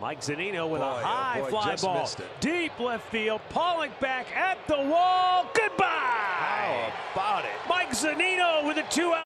Mike Zunino with Boy, a oh high boy, fly ball. Deep left field. Pollock back at the wall. Goodbye. How about it? Mike Zunino with a two out.